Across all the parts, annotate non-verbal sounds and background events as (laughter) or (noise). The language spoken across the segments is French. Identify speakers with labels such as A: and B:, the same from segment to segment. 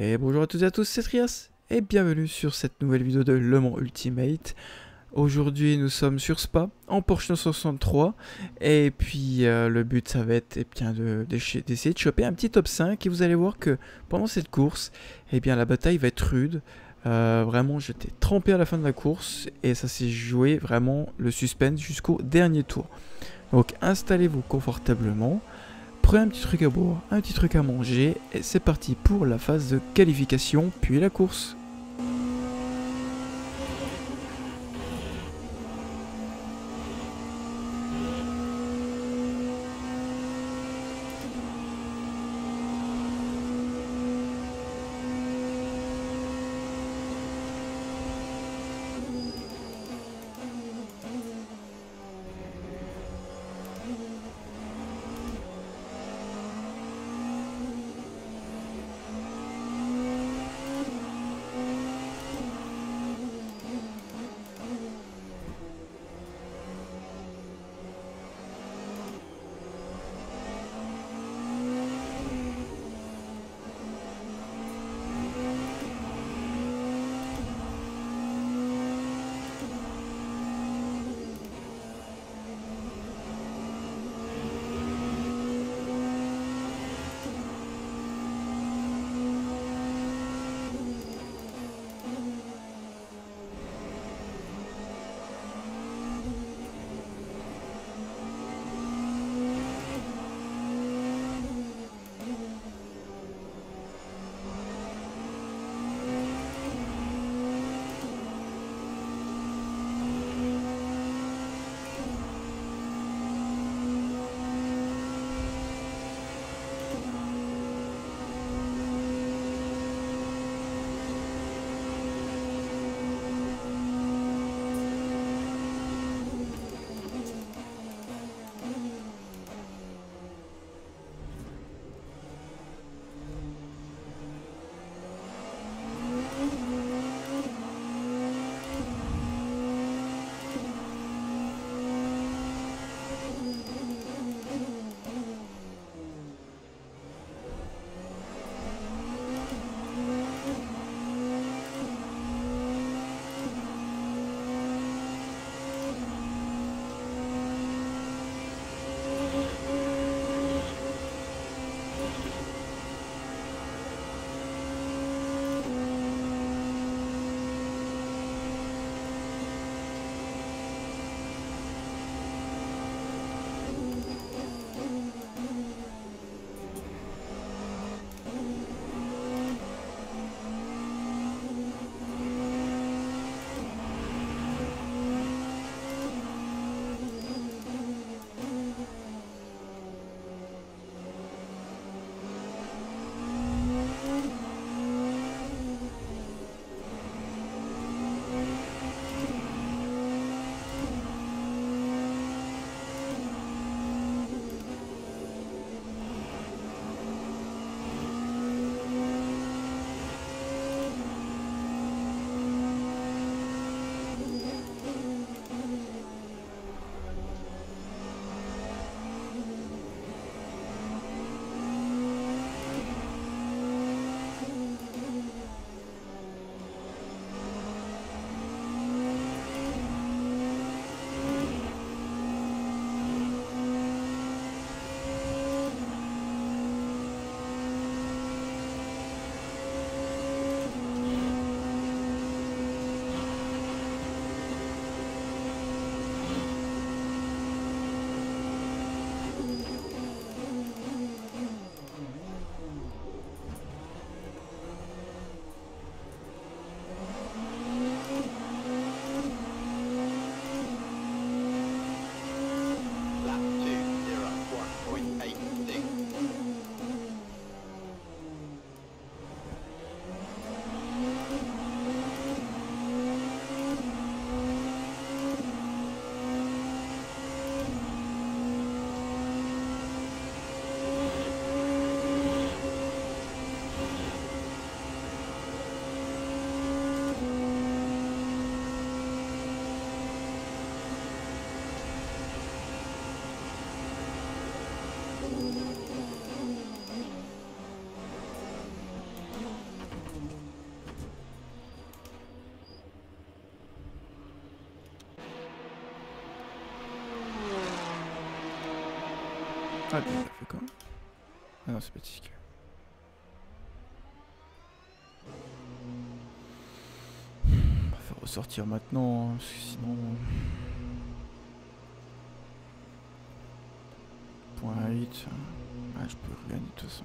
A: Et bonjour à toutes et à tous, c'est Trias et bienvenue sur cette nouvelle vidéo de Le Mans Ultimate. Aujourd'hui nous sommes sur Spa en Porsche 963 et puis euh, le but ça va être eh bien d'essayer de, choper un petit top 5 et vous allez voir que pendant cette course eh bien la bataille va être rude. Euh, vraiment j'étais trempé à la fin de la course et ça s'est joué vraiment le suspense jusqu'au dernier tour. Donc installez-vous confortablement. Prenez un petit truc à boire, un petit truc à manger, et c'est parti pour la phase de qualification, puis la course. Ah, fait quoi Ah non, c'est tissu. On va faire ressortir maintenant, hein, parce que sinon... Point 8, ah, je peux regagner de toute façon.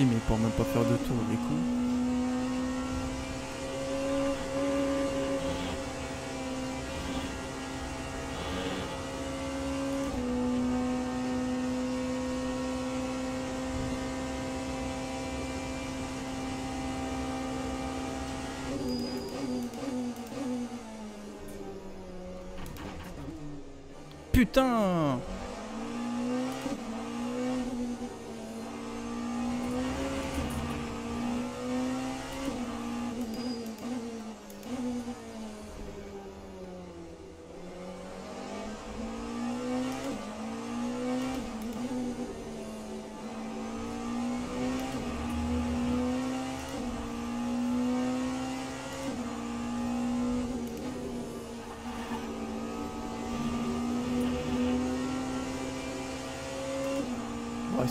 A: mais pour même pas faire de tour du coup. Putain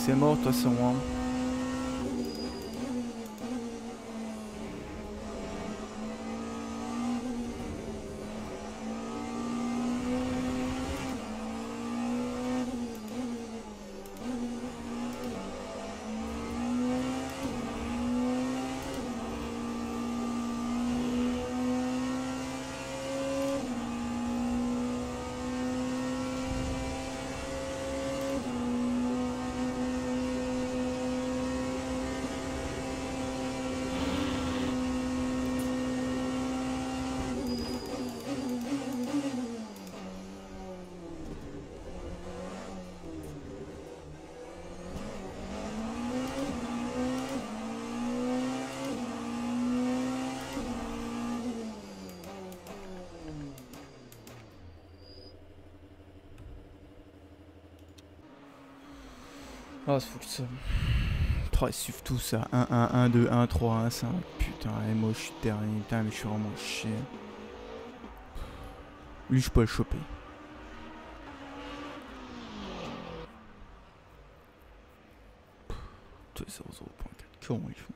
A: c'est mort, de toute façon. Hein. Ah, c'est fou ça. Oh, ils suivent tout ça. 1, 1, 1, 2, 1, 3, 1, 5. Putain, et moi je suis dernier. Putain, mais je suis vraiment chier. Lui, je peux le choper. Pff, 0,0.4. Comment ils font?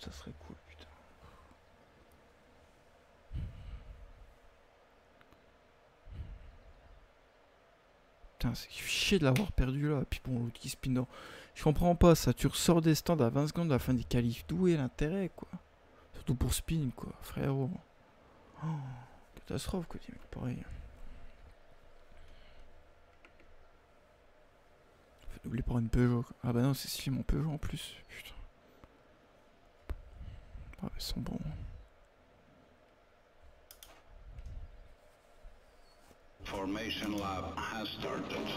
A: Ça serait cool, putain. Putain, c'est chier de l'avoir perdu là. Puis bon, l'autre qui spin dans- Je comprends pas ça. Tu ressors des stands à 20 secondes à la fin des qualifs. D'où est l'intérêt, quoi? Surtout pour spin, quoi, frérot. Oh, catastrophe, quoi, dis, mec, pareil. Doubler par une Peugeot. Ah bah non, c'est stylé mon Peugeot en plus. Putain. Ah, ils sont bons.
B: Formation lab has started.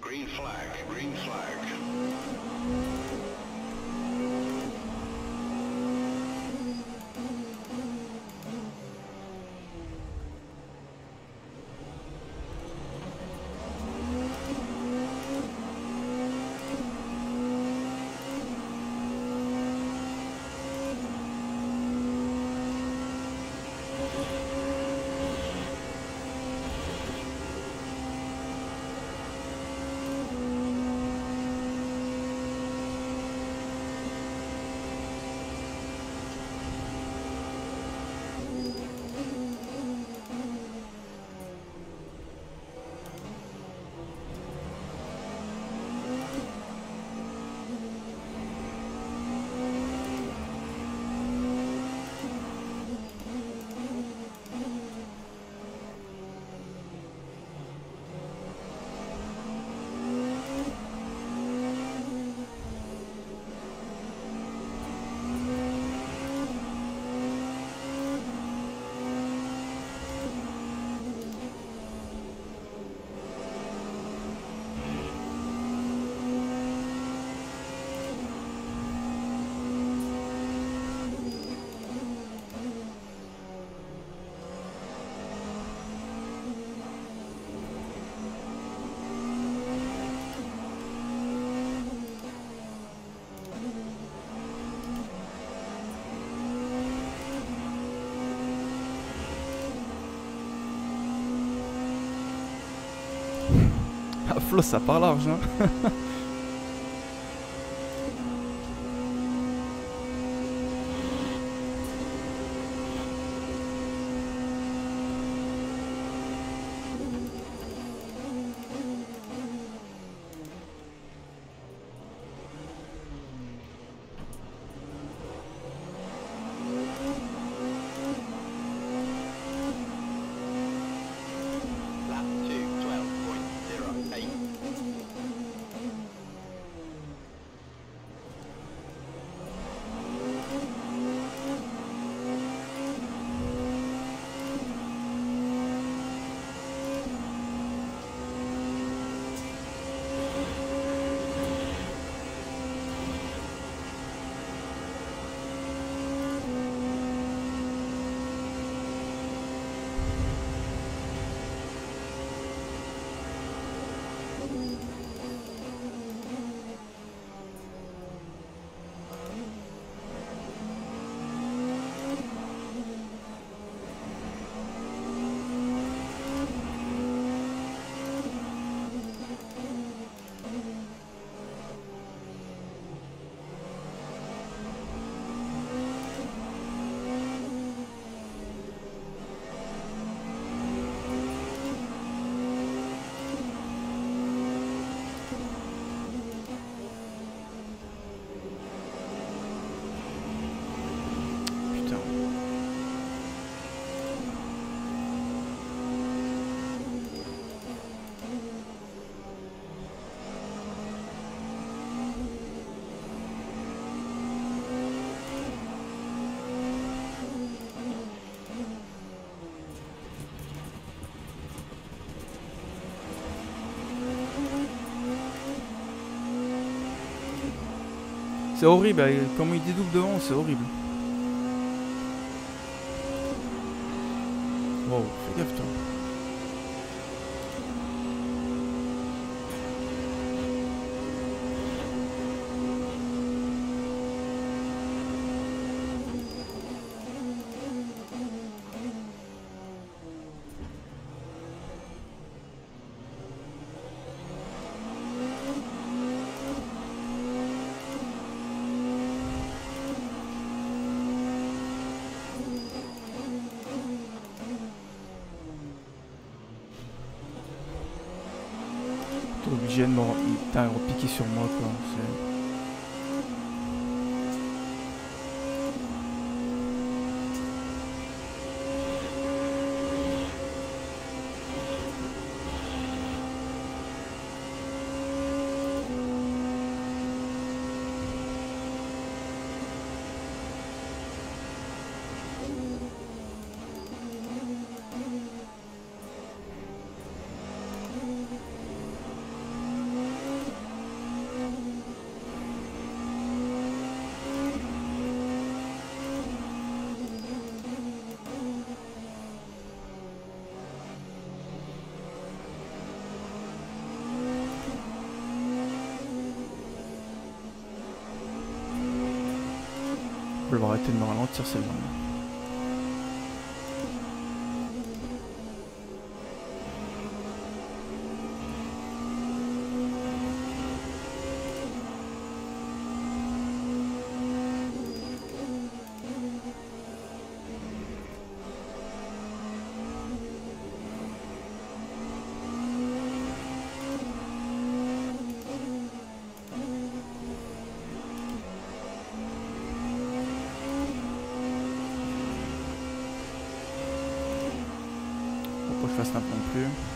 B: Green flag, green flag.
A: À flot, ça part large, (laughs) C'est horrible, euh, comment il dédouble devant, c'est horrible. Wow, fais gaffe toi. De me repiquer sur moi quoi. Arrêter de fasse n'importe non plus.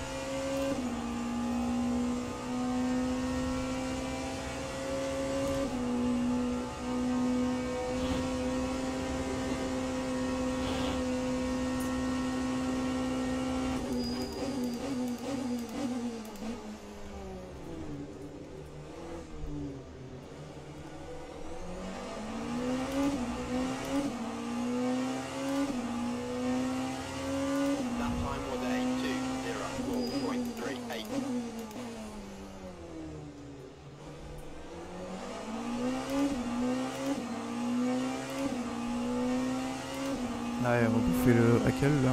A: On va bouffer le Hakel là.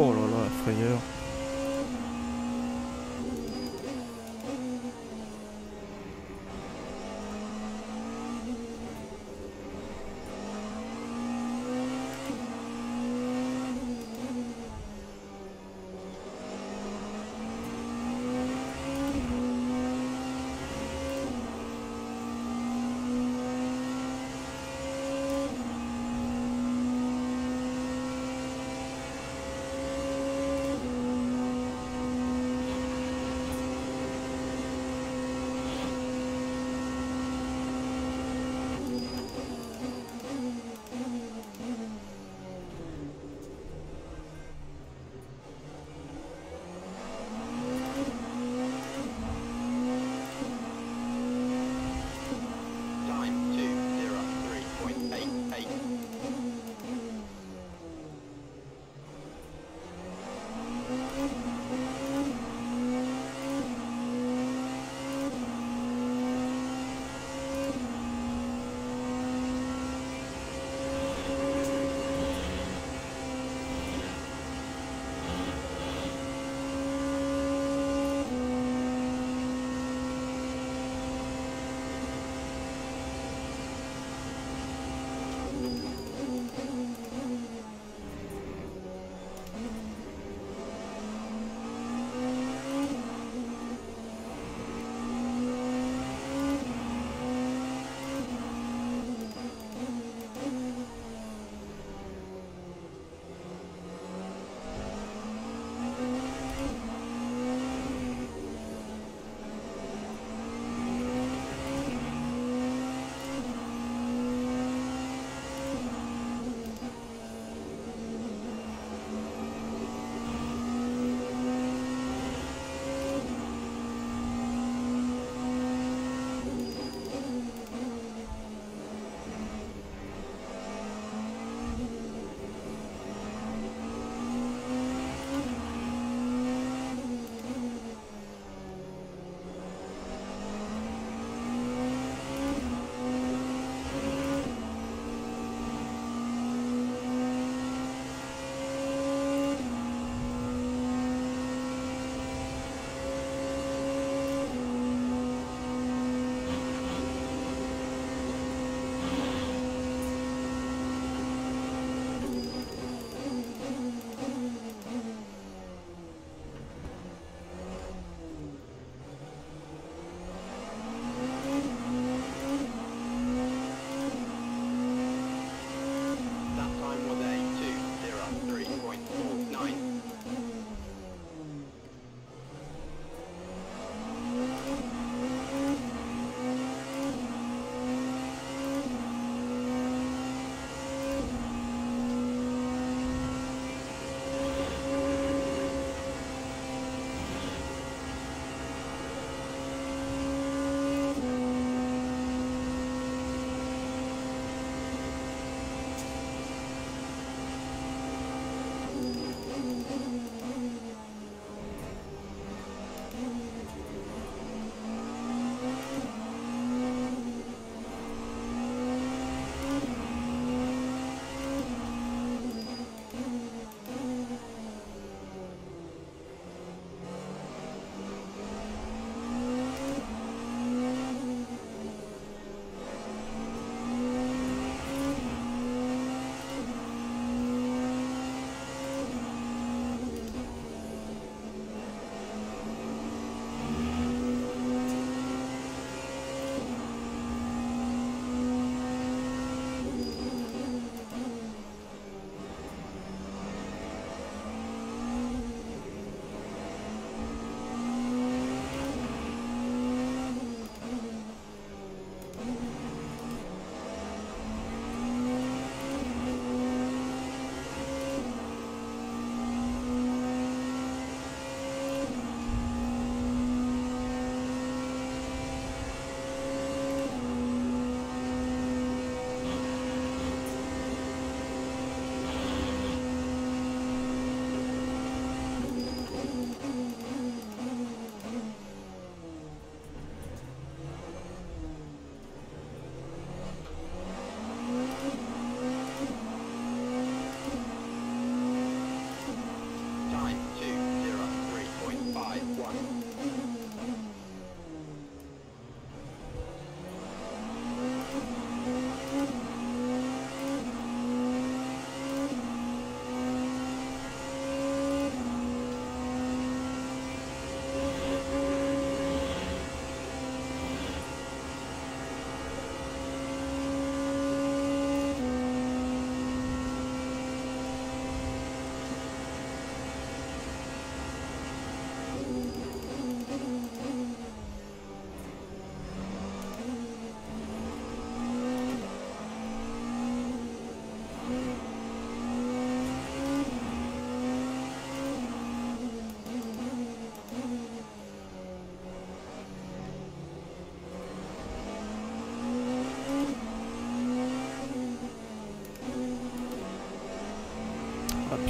A: Oh là là, la frayeur.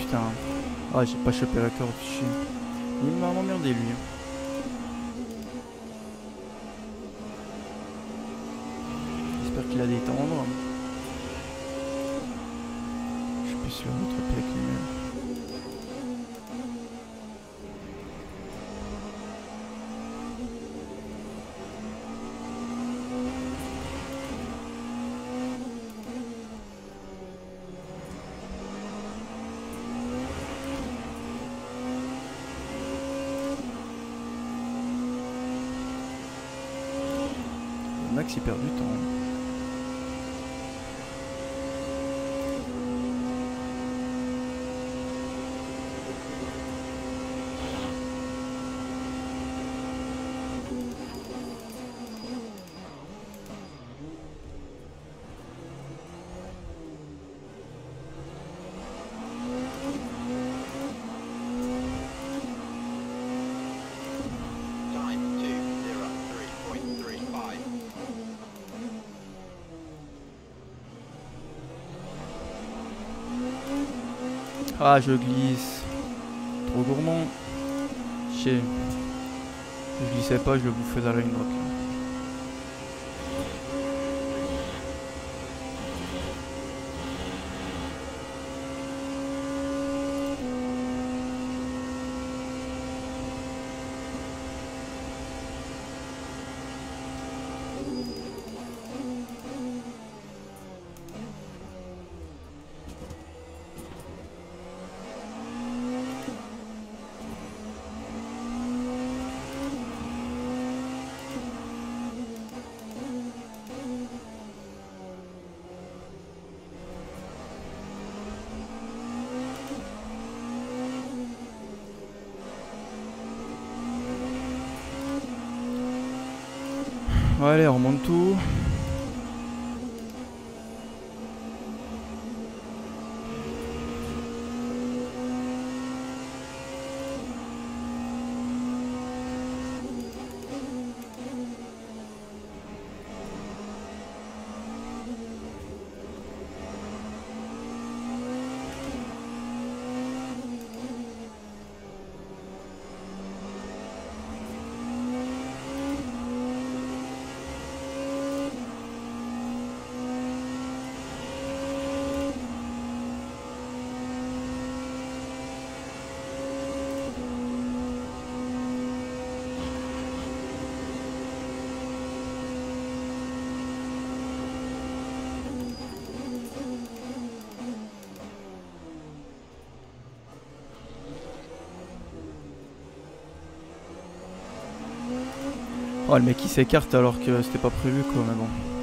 A: Putain. Ah, j'ai pas chopé la corde, chier. Il m'a emmerdé lui. Ah, je glisse. Trop gourmand. Chier. Je glissais pas, je le bouffais dans la ligne. Là. Bon, allez, Oh, le mec il s'écarte alors que c'était pas prévu quoi, mais bon.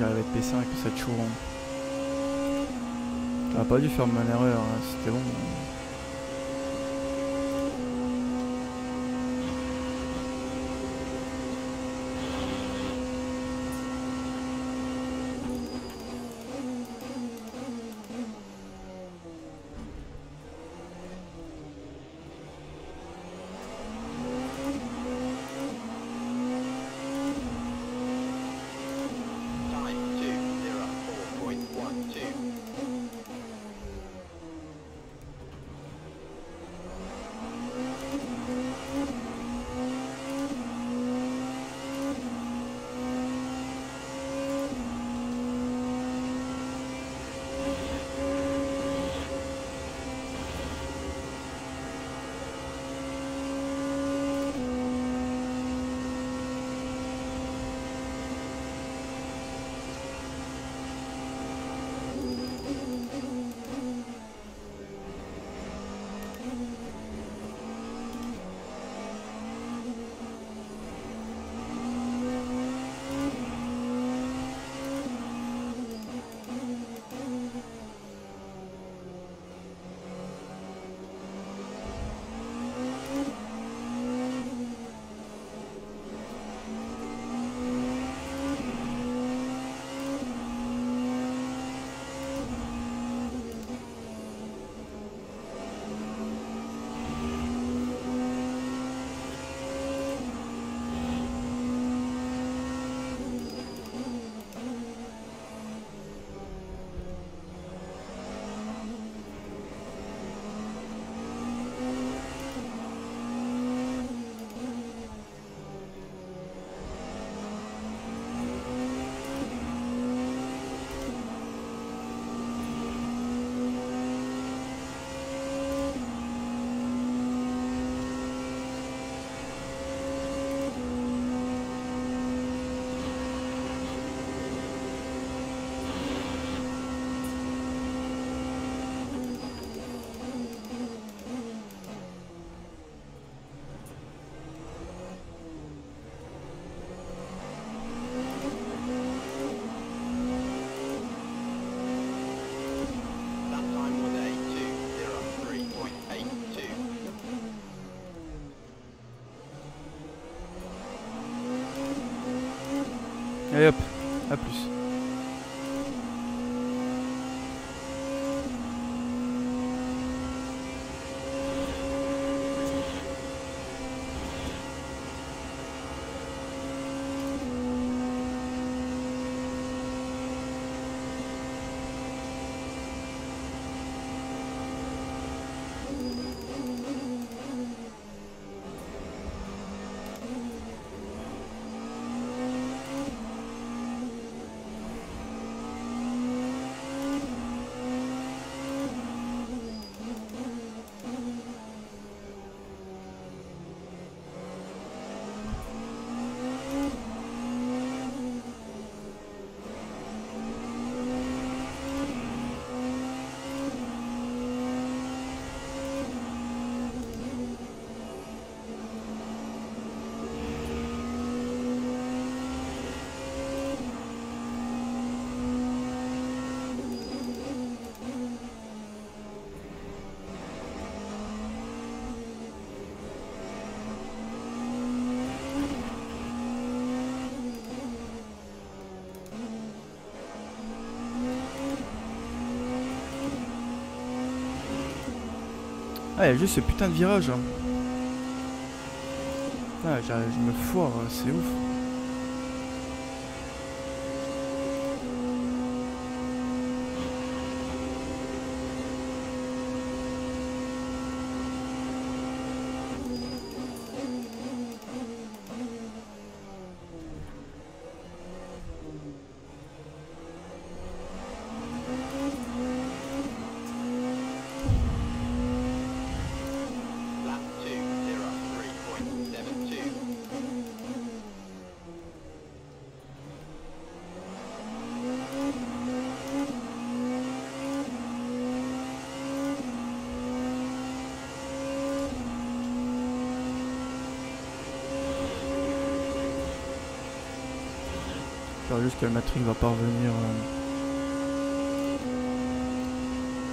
A: J'arrive à être P5 et ça te chaud. T'aurais pas dû faire mon erreur, hein, c'était bon. Allez hop, à plus. Ah, il y a juste ce putain de virage. hein. Ah, je me foire, c'est ouf. Juste que le Matrix va pas revenir euh,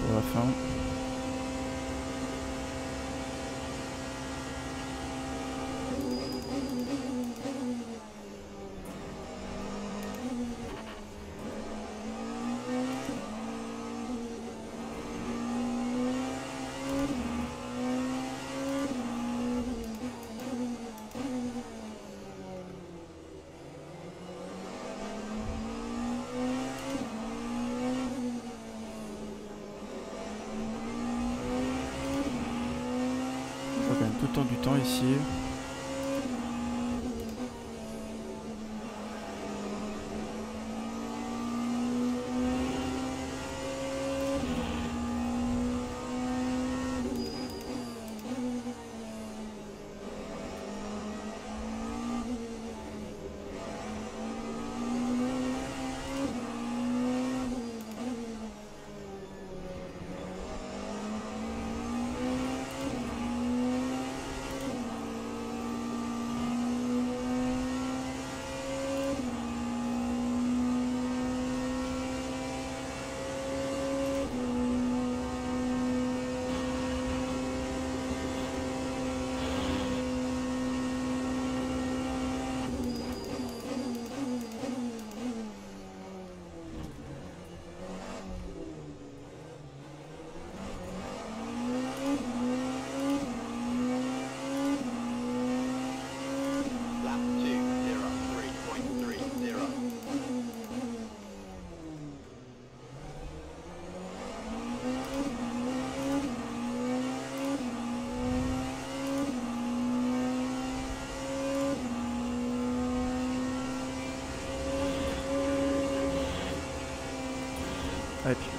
A: pour la fin.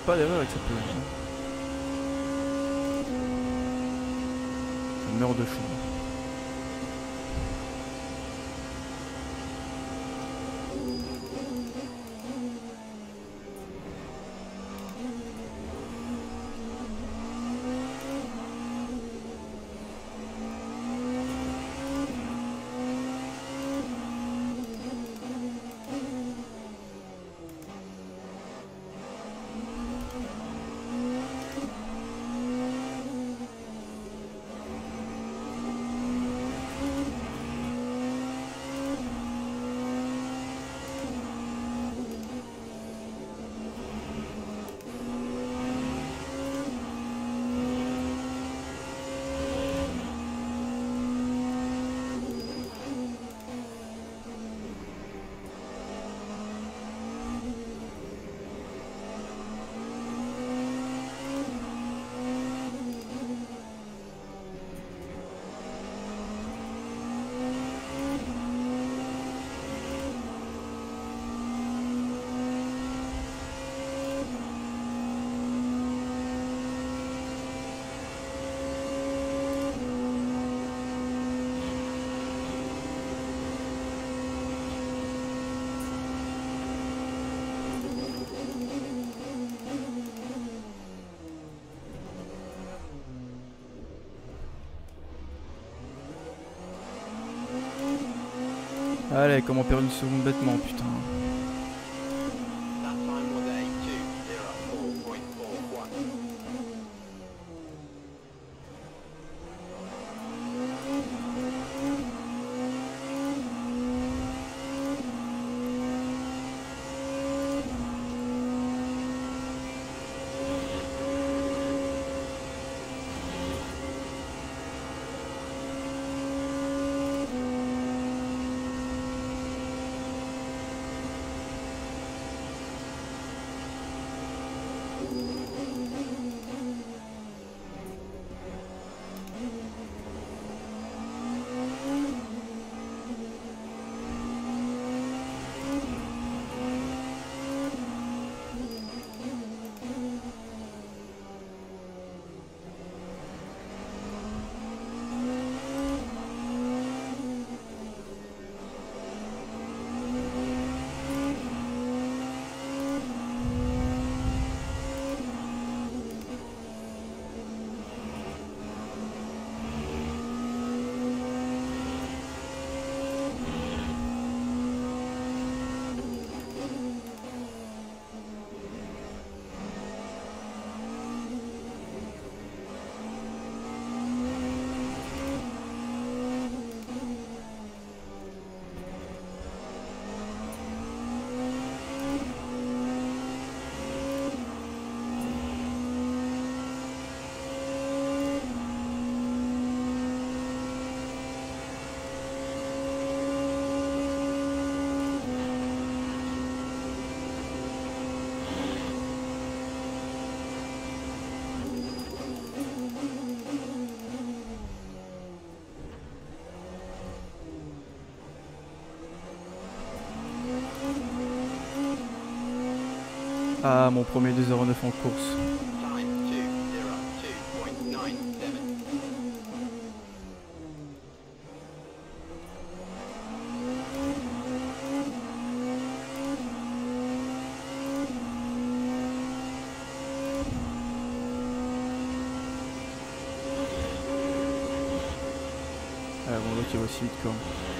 A: Pas d'erreur avec cette pelouse. Allez, comment perdre une seconde bêtement, putain. Ah, mon premier 2h09 en course.
C: Time 202.97.
A: Ah, bon, l'autre il va aussi vite quand même.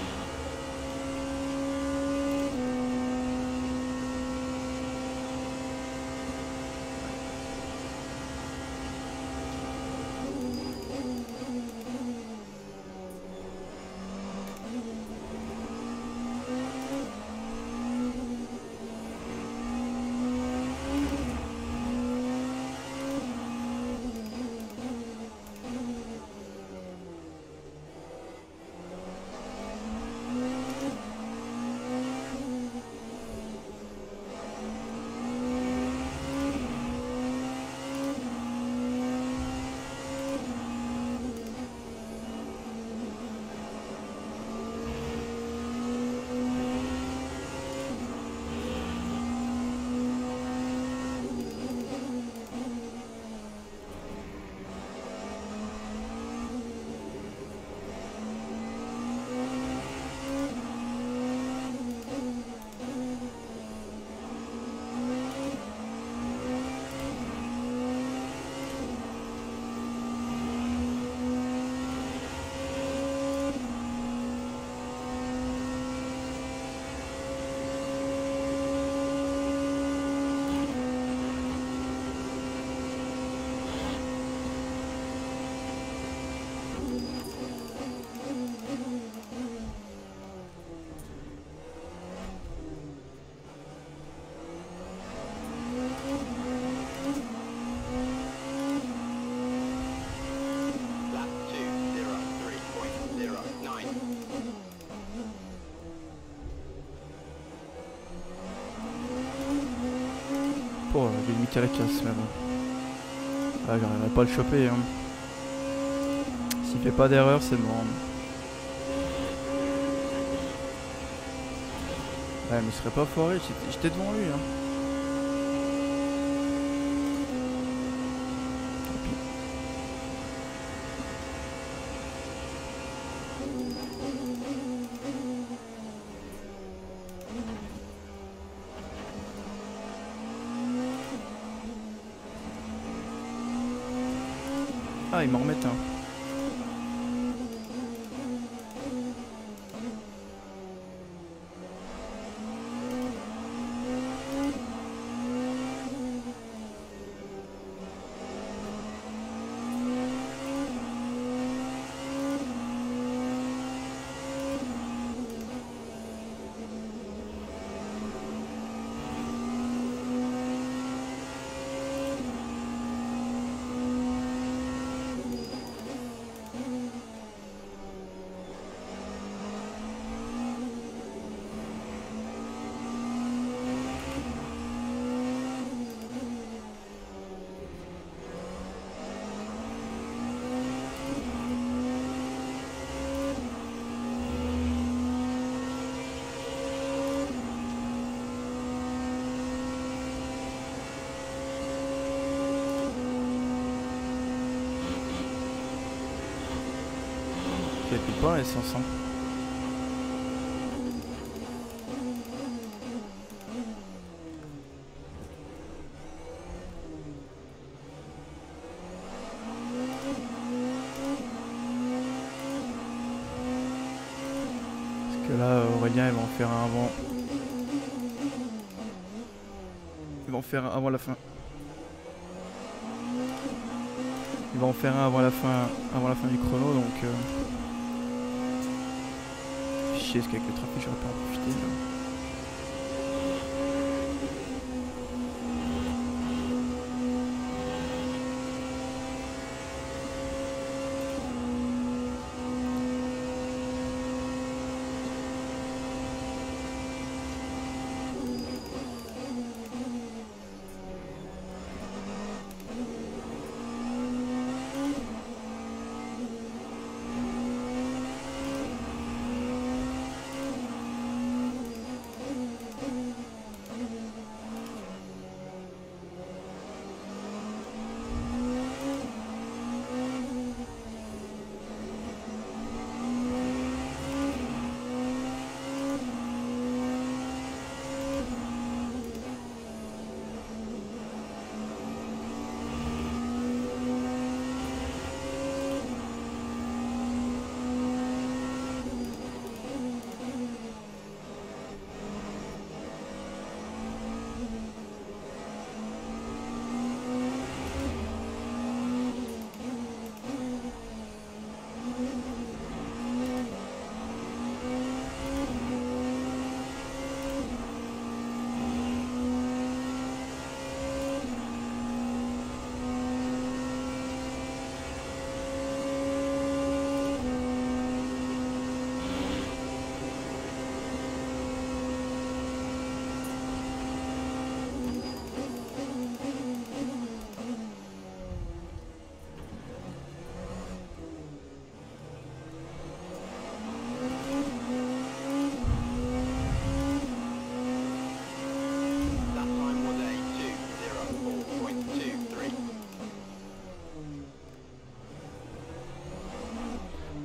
A: La casse même. Ah, j'arriverai pas à le choper. Hein. S'il fait pas d'erreur, c'est mort. Ouais, mais il serait pas foiré, j'étais devant lui. Hein. Ah, il m'en remet un. Pas l'essence. Hein. Parce que là, Aurélien, il va en faire un avant. Il va en faire un avant la fin. Il va en faire un avant la fin, avant la fin du chrono, donc. Euh... Chier, ce qu'avec le trafic, j'aurais pas en profiter.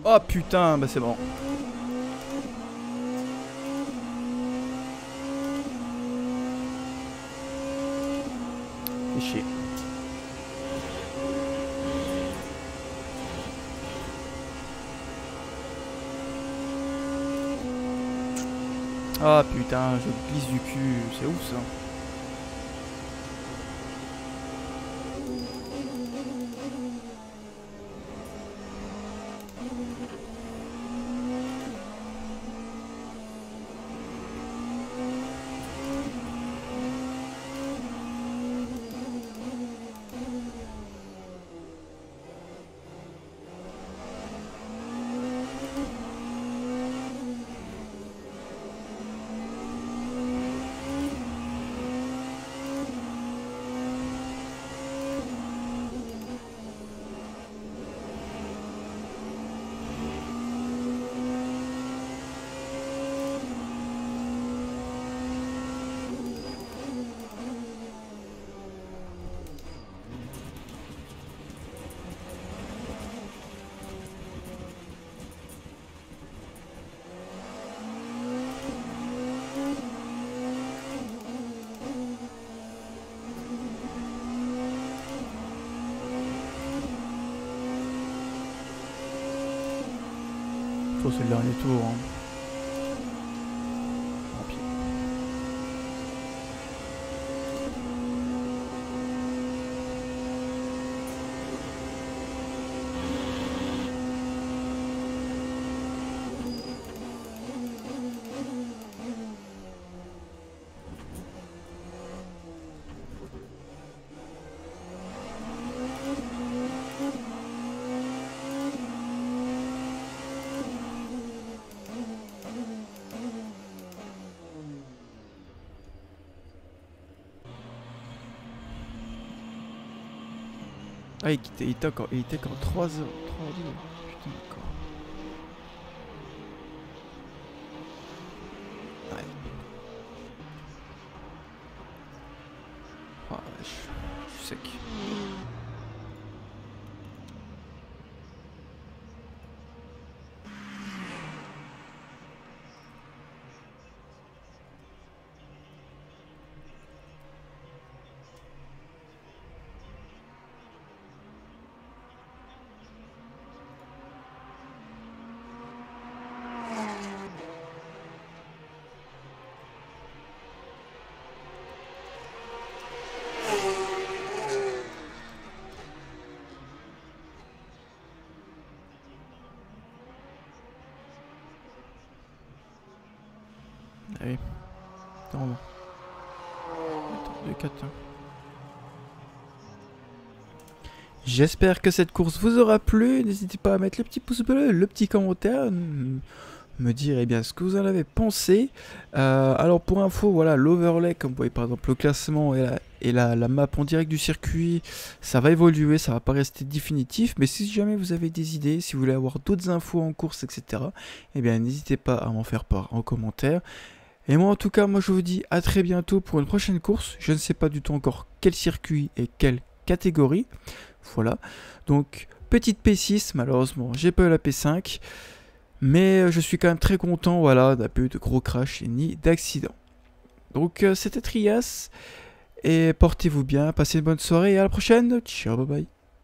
A: Oh putain, bah c'est bon. Chier. Ah putain, je glisse du cul, c'est ouf ça. C'est le dernier tour. hein. Ah, il était, il encore, il était encore 3 heures. 3 heures. Putain, d'accord. Ouais. Je, je suis sec. Ah oui. Attends, non. Attends, 2, 4, J'espère que cette course vous aura plu. N'hésitez pas à mettre le petit pouce bleu, le petit commentaire, me dire eh bien, ce que vous en avez pensé. Euh, alors pour info, voilà, l'overlay, comme vous voyez par exemple le classement et, la, et la, la map en direct du circuit, ça va évoluer, ça va pas rester définitif. Mais si jamais vous avez des idées, si vous voulez avoir d'autres infos en course, etc., eh bien n'hésitez pas à m'en faire part en commentaire. Et moi en tout cas, moi je vous dis à très bientôt pour une prochaine course. Je ne sais pas du tout encore quel circuit et quelle catégorie. Voilà. Donc, petite P6, malheureusement, j'ai pas eu la P5. Mais euh, je suis quand même très content, voilà, d'un peu de gros crash ni d'accident. Donc, euh, c'était Trias. Et portez-vous bien, passez une bonne soirée et à la prochaine. Ciao, bye bye.